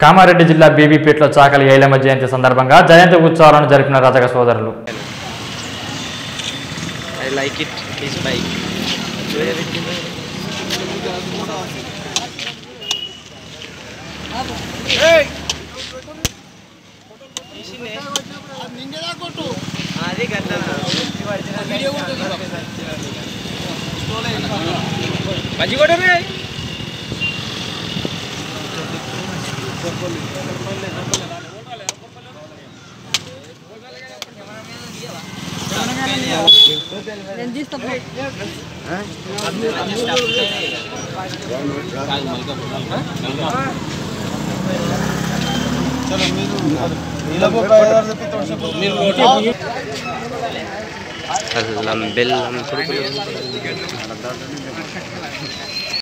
కామారెడ్డి జిల్లా బీబీపేటలో చాకలి ఐలమ్మ జయంతి సందర్భంగా జయంతి ఉత్సవాలను జరిపిన రజక సోదరులు. I like Alhamdulillah.